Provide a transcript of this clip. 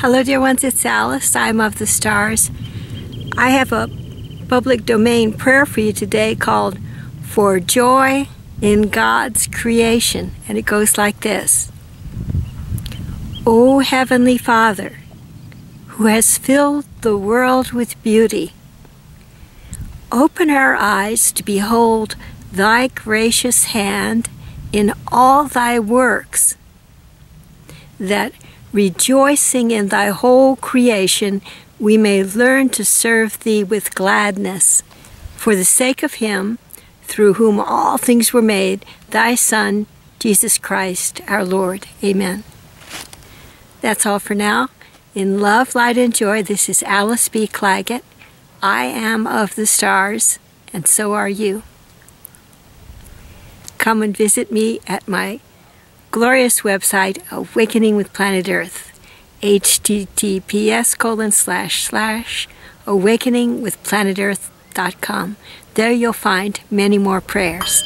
Hello, dear ones. It's Alice. I'm of the stars. I have a public domain prayer for you today called For Joy in God's Creation. And it goes like this O Heavenly Father, who has filled the world with beauty, open our eyes to behold thy gracious hand in all thy works, that rejoicing in thy whole creation, we may learn to serve thee with gladness. For the sake of him, through whom all things were made, thy Son, Jesus Christ, our Lord. Amen. That's all for now. In love, light, and joy, this is Alice B. Clagett. I am of the stars, and so are you. Come and visit me at my glorious website, Awakening with Planet Earth, https colon slash slash awakeningwithplanetearth.com. There you'll find many more prayers.